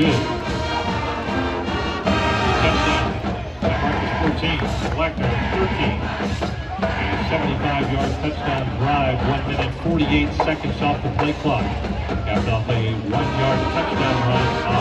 Good. Touchdown. Marcos 14, Blackburn 13. A 75-yard touchdown drive, 1 minute 48 seconds off the play clock. Capped off a one-yard touchdown run